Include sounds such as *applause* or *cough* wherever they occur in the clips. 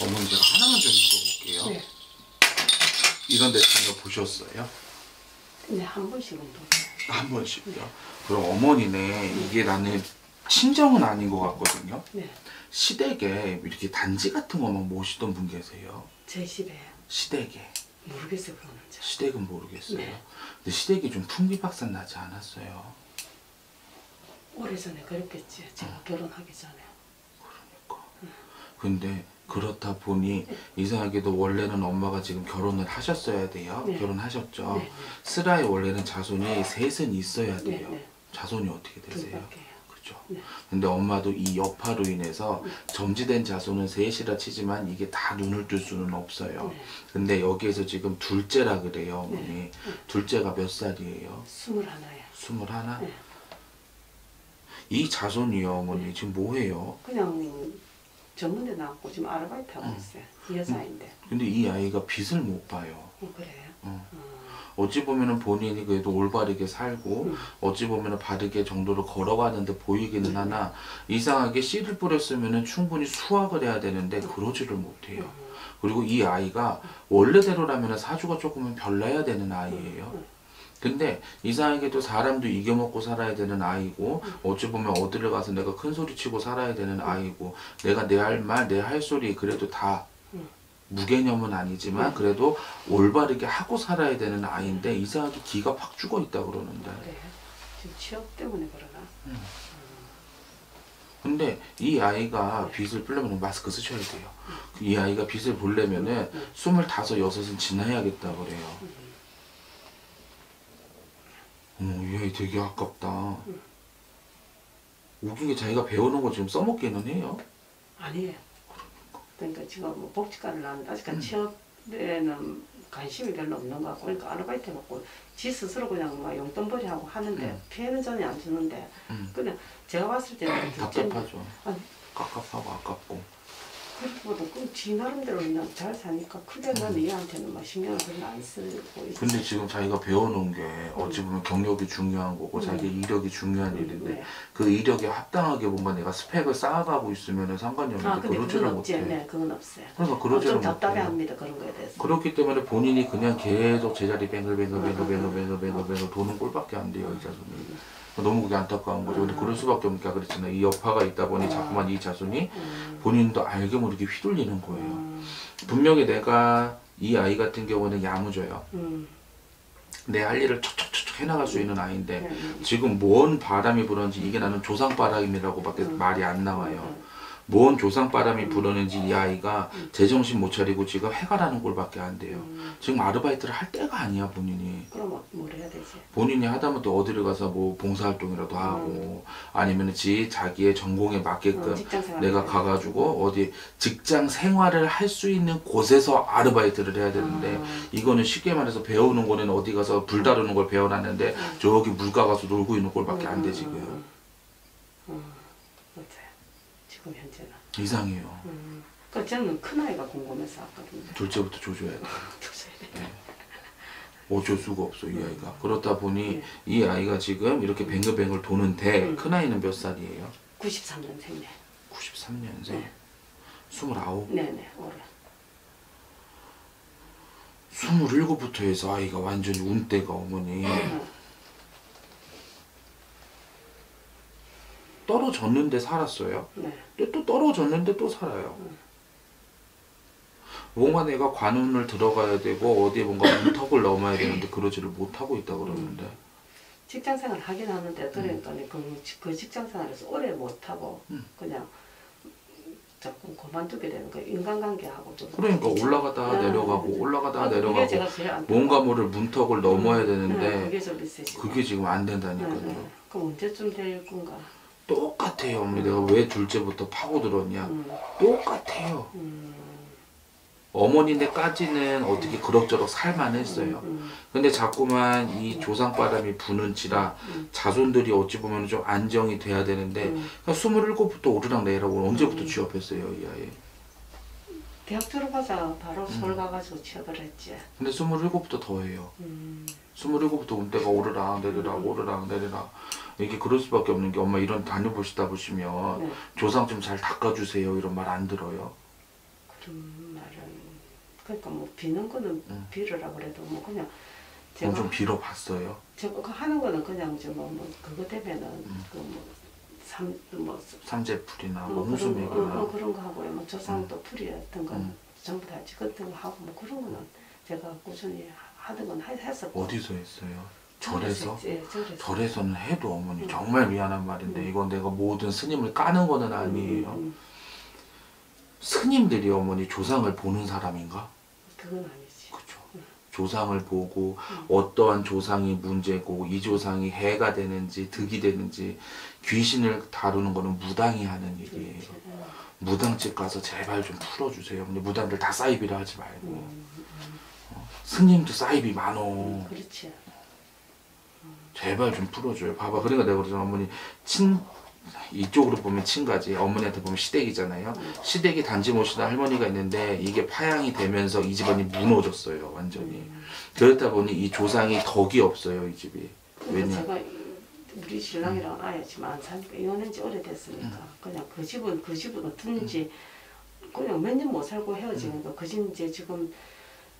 어머니 제가 하나만 좀 물어볼게요. 네. 이런 데 다녀보셨어요? 네, 한 번씩은 보세요. 한 번씩요. 그럼 어머니네 이게 나는 친정은 아닌 것 같거든요. 네, 시댁에 이렇게 단지 같은 것만 모시던 분 계세요. 제 집에 시댁에. 모르겠어요, 그거는 잘. 시댁은 모르겠어요. 네. 근데 시댁이 좀 풍비박산 나지 않았어요. 오래전에 그랬겠지, 제가 결혼하기 전에. 그러니까. 근데 그렇다 보니 이상하게도 원래는 엄마가 지금 결혼을 하셨어야 돼요. 네. 결혼하셨죠. 네, 슬아의 원래는 자손이 셋은 있어야 네, 돼요. 네. 자손이 어떻게 되세요? 네. 근데 엄마도 이 여파로 인해서 점지된 자손은 셋이라 치지만 이게 다 눈을 뜰 수는 없어요. 네. 근데 여기에서 지금 둘째라 그래요, 어머니. 네. 둘째가 몇 살이에요? 스물하나예요. 스물하나? 네. 이 자손이요, 어머니. 지금 뭐 해요? 그냥 전문대 나왔고 지금 아르바이트 하고 음. 있어요. 여자인데. 근데 이 아이가 빚을 못 봐요. 어, 그래요? 어. 어. 어찌 보면은 본인이 그래도 올바르게 살고 음. 어찌 보면은 바르게 정도로 걸어가는데 보이기는 하나 이상하게 씨를 뿌렸으면은 충분히 수확을 해야 되는데 그러지를 못해요. 음. 그리고 이 아이가 원래대로라면 사주가 조금은 별나야 되는 아이예요. 음. 근데 이상하게도 사람도 이겨먹고 살아야 되는 아이고 어찌 보면 어디를 가서 내가 큰 소리 치고 살아야 되는 아이고 내가 내 할 말 내 할 소리 그래도 다 음. 무개념은 아니지만 그래도 올바르게 하고 살아야 되는 아이인데 이상하게 기가 팍 죽어 있다 그러는데. 그래요? 지금 취업 때문에 그러나? 근데 이 아이가 빚을 풀려면 마스크 쓰셔야 돼요. 이 아이가 빚을 보려면은 스물다섯 여섯은 지나야겠다 그래요 어머 이 아이 되게 아깝다 웃긴 게 자기가 배우는 거 지금 써먹기는 해요 아니에요. 그러니까 지금 뭐 복지과를 나왔는데 아직까지 음. 취업에는 관심이 별로 없는 것 같고 그러니까 아르바이트 해갖고 지 스스로 그냥 막 용돈벌이 하고 하는데 음. 피해는 전혀 안 주는데 음. 그냥 제가 봤을 때는 *coughs* 답답하죠 아니 깝깝하고 아깝고 그것보다 그지 나름대로 그냥 잘 사니까 크게 난 얘한테는 막 신경을 별로 안 쓰고 있어요. 근데 지금 자기가 배워놓은 게 어찌 보면 경력이 중요한 거고 자기 이력이 중요한 일인데 네. 그 이력에 합당하게 뭔가 내가 스펙을 쌓아가고 있으면 상관이 없는데 아 그러지를. 못해 네, 그건 없어요. 그러니까 어, 그러지를 좀 못해 답답해합니다 그런 거에 대해서. 그렇기 때문에 본인이 그냥 계속 제자리 뱅글뱅글뱅글뱅글뱅글뱅글 도는 꼴밖에 안 돼요 이 자손이 너무 그게 안타까운 거죠. 근데 그럴 수밖에 없으니까 그랬잖아요. 이 여파가 있다 보니 자꾸만 이 자손이 음, 본인도 알게 모르게 휘둘리는 거예요. 음, 분명히 내가 이 아이 같은 경우는 야무져요. 음, 내할 일을 척척척척 해나갈 수 있는 아이인데. 지금 뭔 바람이 불었는지 이게 나는 조상 바람이라고밖에 음. 말이 안 나와요. 음, 뭔 조상 바람이 불었는지 이 아이가 제정신 못 차리고 지금 해가라는 꼴밖에 안 돼요. 음. 지금 아르바이트를 할 때가 아니야 본인이. 그럼 뭐- 뭘 해야 되지? 본인이 하다못해 어디를 가서 뭐 봉사활동이라도 하고 아니면 지 자기의 전공에 맞게끔 어, 내가 가가지고 어디 직장 생활을 할 수 있는 곳에서 아르바이트를 해야 되는데 아. 이거는 쉽게 말해서 배우는 거는 어디 가서 불 다루는 걸 배워놨는데 저기 물가 가서 놀고 있는 꼴밖에 안 음, 음, 맞아요. 지금 현재는. 이상해요 음. 그 저는 큰 아이가 궁금해서 왔거든요. 둘째부터 조져야 돼 *laughs* 도저히. 어쩔 수가 없어 이 아이가 그렇다 보니 네. 이 아이가 지금 이렇게 뱅글뱅글 도는데 음. 큰 아이는 몇 살이에요? 93년생네. 93년생 네. 29 네네 올해. 27부터 해서 아이가 완전히 운때가 어머니 음. 떨어졌는데 살았어요 네. 근데 또 떨어졌는데 또 살아요. 뭔가 내가 관운을 들어가야 되고 어디에 뭔가 문턱을 넘어야 되는데 그러지를 못하고 있다 그러는데 직장 생활 하긴 하는데 그러니까 그, 그 직장 생활에서 오래 못 하고 음. 그냥 자꾸 그만두게 되는 거 인간관계하고 좀 그러니까 올라가다가 네, 내려가고 네. 올라가다가 내려가고. 뭔가 모를 문턱을 넘어야 네, 되는데 그게 그게 지금 안 네, 된다니까요. 네. 그럼 언제쯤 될 건가 똑같아요 어머니 내가 왜 둘째부터 파고들었냐 음, 똑같아요. 음, 어머니네까지는 어떻게 그럭저럭 살만했어요. 음, 근데 자꾸만 이 조상바람이 부는지라 음. 자손들이 어찌 보면 좀 안정이 돼야 되는데 음. 그러니까 27부터 오르락 내리락 언제부터 취업했어요 이 아이 대학 졸업하자 바로 음. 서울 가가지고 취업을 했지 근데 27부터 더해요 음, 27부터 운때가 오르락 내리락 오르락 내리락 이게 그럴 수밖에 없는 게 엄마 이런 다녀보시다 보시면 네. 조상 좀 잘 닦아주세요 이런 말 안 들어요 좀 말은 그러니까 뭐 비는 거는 음. 빌으라 그래도 뭐 그냥 제가 좀 빌어봤어요. 제가 그 하는 거는 그냥 저뭐 뭐 그거 되면은 음. 그뭐 삼 뭐 삼재풀이나 뭐뭐 그런 거, 어, 홍수맥이나 어, 그런 거 하고요. 뭐 조상도 풀이 같은 거 음. 전부 다 찍었던 거 하고 뭐 그런 거는 제가 꾸준히 하던 건 하- 했었고. 어디서 했어요? 절에서? 예, 절에서. 절에서는 해도 어머니 음. 정말 미안한 말인데 음. 이건 내가 모든 스님을 까는 거는 아니에요. 음, 음, 스님들이 어머니 조상을 보는 사람인가? 그건 아니지. 그렇죠. 음. 조상을 보고 음. 어떠한 조상이 문제고 이 조상이 해가 되는지 득이 되는지 귀신을 다루는 거는 무당이 하는 일이에요. 그렇지. 음, 무당집 가서 제발 좀 풀어주세요. 근데 무당들 다 사이비라 하지 말고 음, 스님도 사이비 많어. 음, 그렇지. 제발 좀 풀어줘요. 봐봐. 그러니까 내가 그러잖아. 어머니 친 이쪽으로 보면 친가지 어머니한테 보면 시댁이잖아요. 시댁이 단지 모시던 할머니가 있는데 이게 파양이 되면서 이 집안이 무너졌어요. 완전히. 음. 그렇다 보니 이 조상이 덕이 없어요. 이 집이. 그러니까 왜냐? 제가 이- 우리 신랑이랑 아예 지금 안 사니까 이혼한 지 오래됐으니까 음. 그냥 그 집은 그 집은 어떤지 그냥 몇 년 못 살고 헤어지니까 그집 이제 지금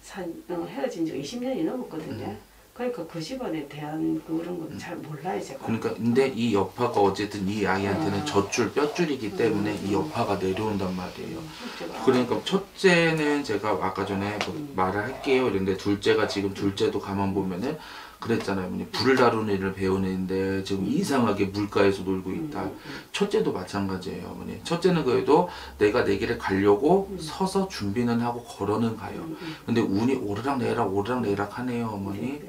산 어, 헤어진 지 20년이 넘었거든요. 음. 그러니까 그 집안에 대한 그런 건 잘 몰라요 제가. 그러니까 근데 이 여파가 어쨌든 이 아이한테는 음. 젖줄 뼈줄이기 때문에 음. 이 여파가 내려온단 말이에요. 음, 제가 그러니까 첫째는 제가 아까 전에 뭐 음. 말을 할게요. 이런데 둘째가 지금 둘째도 가만 보면은 그랬잖아요. 어머니. 불을 다루는 일을 배우는데 지금 이상하게 물가에서 놀고 있다. 음, 음, 첫째도 마찬가지예요, 어머니. 첫째는 그래도 내가 내 길을 가려고 음. 서서 준비는 하고 걸어는 가요. 음, 음. 근데 운이 오르락 내리락 오르락 내리락 하네요, 어머니.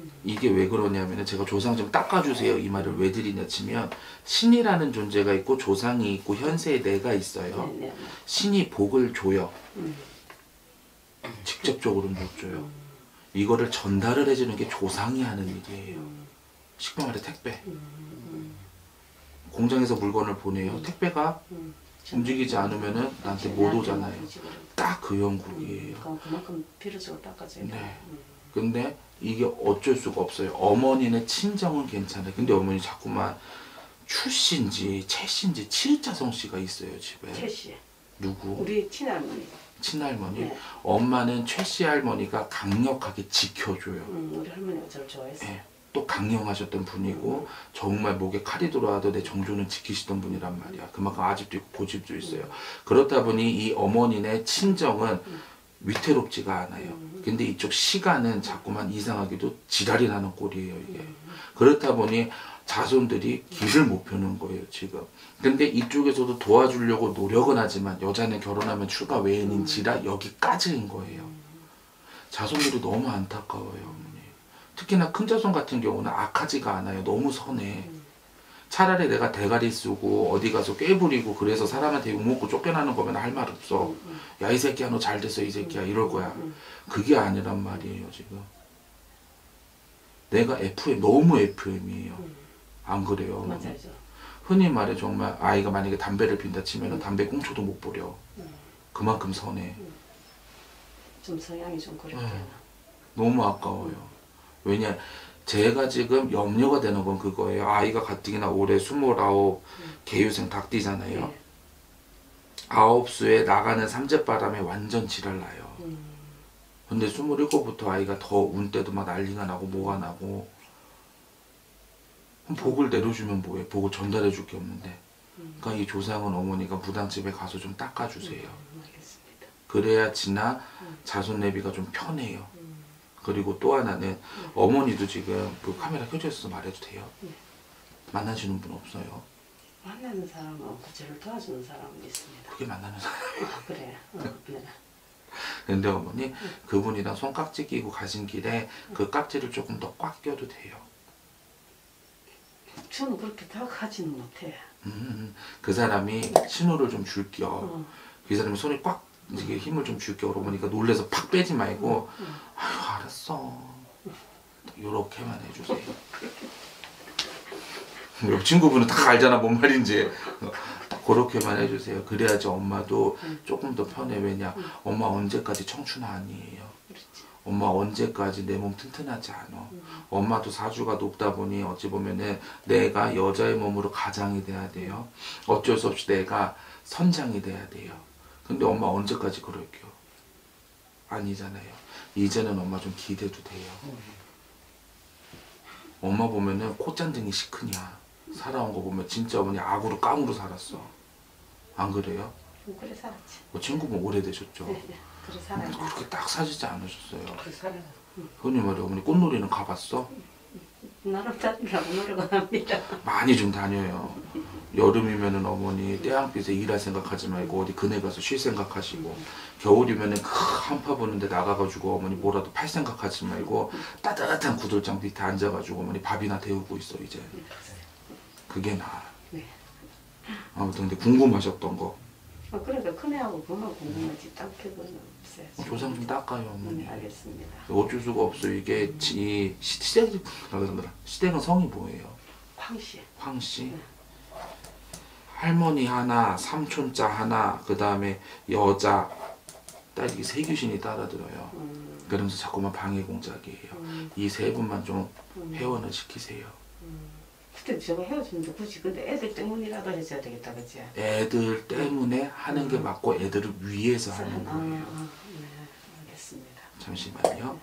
네, 이게 왜 그러냐면은 제가 조상 좀 닦아주세요 이 말을 왜 드리냐 치면 신이라는 존재가 있고 조상이 있고 현세에 내가 있어요. 네, 네, 네. 신이 복을 줘요. 음, 직접적으로는 못 줘요. 음, 이거를 전달을 해주는 게 조상이 하는 일이에요. 음, 쉽게 말해 택배. 음, 공장에서 물건을 보내요. 택배가 음. 움직이지 않으면은 나한테 못 오잖아요. 딱 그. 그러니까 그만큼 필요적으로 닦아줘야 돼. 네. 음. 근데 이게 어쩔 수가 없어요. 어머니네 친정은 괜찮아요. 근데 어머니 자꾸만 출신지 채신지 칠자성 씨가 있어요 집에. 최 씨, 누구? 우리 친할머니. 친할머니. 네. 엄마는 최씨 할머니가 강력하게 지켜줘요. 음, 우리 할머니가 저를 좋아했어. 예. 또 강령하셨던 분이고 정말 목에 칼이 들어와도 내 정조는 지키시던 분이란 말이야. 그만큼 아직도 있고 고집도 있어요. 그렇다 보니 이 어머니네 친정은 위태롭지가 않아요. 근데 이쪽 시간은 자꾸만 이상하게도 지랄이 나는 꼴이에요 이게. 그렇다 보니 자손들이 길을 못 펴는 거예요 지금. 근데 이쪽에서도 도와주려고 노력은 하지만 여자는 결혼하면 출가 외인인지라 여기까지인 거예요. 자손들이 너무 안타까워요 어머니. 특히나 큰 자손 같은 경우는 악하지가 않아요. 너무 선해. 차라리 내가 대가리 쓰고 어디 가서 꾀부리고 그래서 사람한테 욕먹고 쫓겨나는 거면 할 말 없어. 야 이 새끼야 너 잘 됐어 이 새끼야 이럴 거야. 음, 그게 아니란 말이에요 지금. 내가 FM 너무 FM이에요. 음. 안 그래요? 맞아요. 흔히 말해 정말 아이가 만약에 담배를 핀다 치면 은 담배 꽁초도 못 버려. 음. 그만큼 선해. 좀 성향이 좀 그렇게. 음. 너무 아까워요. 왜냐, 제가 지금 염려가 되는 건 그거예요. 아이가 가뜩이나 올해 스물아홉 개유생 닭띠잖아요. 네. 아홉 수에 나가는 삼재바람에 완전 지랄나요. 음, 근데 스물일곱부터 아이가 더 운 때도 막 난리가 나고 뭐가 나고 그럼 복을 내려주면 뭐해? 복을 전달해 줄 게 없는데. 음, 그러니까 이 조상은 어머니가 무당집에 가서 좀 닦아주세요. 음, 알겠습니다. 그래야 지나 음. 자손 내비가 좀 편해요. 음, 그리고 또 하나는 어머니도 지금 그 카메라 켜져 있어서 말해도 돼요? 네. 만나시는 분 없어요? 만나는 사람은 없고 저를 도와주는 사람은 있습니다. 그게 만나는 사람. 아, 그래. 어, 네. *laughs* 근데 어머니 그분이랑 손깍지 끼고 가신 길에 그 깍지를 조금 더 꽉 껴도 돼요. 저는 그렇게 다가가지는 못해. 음, 그 사람이 신호를 좀 줄게요. 어, 그 사람이 손이 꽉 이게 힘을 좀 줄게요. 어머니까 놀래서 팍 빼지 말고 음. 알았어. 요렇게만 해주세요. 옆 친구분은 다 알잖아 뭔 말인지. 그렇게만 해주세요. 그래야지 엄마도 음. 조금 더 편해. 왜냐? 엄마 언제까지 청춘 아니에요. 엄마 언제까지 내 몸 튼튼하지 않아. 음, 엄마도 사주가 높다 보니 어찌 보면은 내가 여자의 몸으로 가장이 돼야 돼요. 어쩔 수 없이 내가 선장이 돼야 돼요. 근데 엄마 언제까지 그럴게요? 아니잖아요. 이제는 엄마 좀 기대도 돼요. 엄마 보면은 콧잔등이 시큰이야. 살아온 거 보면 진짜 어머니 악으로 깡으로 살았어. 안 그래요? 좀 그래 살았지. 뭐 친구분 오래되셨죠? 네, 네. 그래 살았지. 그렇게 딱 사지지 않으셨어요. 그 사람 흔히 말해 어머니 꽃놀이는 가봤어? 나름 다니라고 노력을 합니다. 많이 좀 다녀요. 여름이면은 어머니 태양빛에 일할 생각하지 말고 어디 그네 가서 쉴 생각하시고 겨울이면은 그 한파 부는데 나가가지고 어머니 뭐라도 팔 생각하지 말고 따뜻한 구들장 밑에 앉아가지고 어머니 밥이나 데우고 있어 이제 그게 나. 네. 아무튼 근데 궁금하셨던 거 어, 그러니까 큰애하고 그만 궁금하지 딴 격은 없어요. 어, 조상 좀 닦아요 어머니. 음, 알겠습니다. 어쩔 수가 없어요. 이게 지- 이 시- 시댁 시댁은 성이 뭐예요? 황씨. 황씨 할머니 하나 삼촌자 하나 그 다음에 여자. 딸 이게 세 귀신이 따라들어요. 음, 그러면서 자꾸만 방해 공작이에요. 음, 이세 분만 좀 음. 회원을 시키세요. 그때 저거 헤어지는데 굳이 근데 애들 때문이라도 해줘야 되겠다 그치? 애들 때문에 하는 게 맞고 애들을 위해서 하는 아, 거예요. 아, 네, 알겠습니다. 잠시만요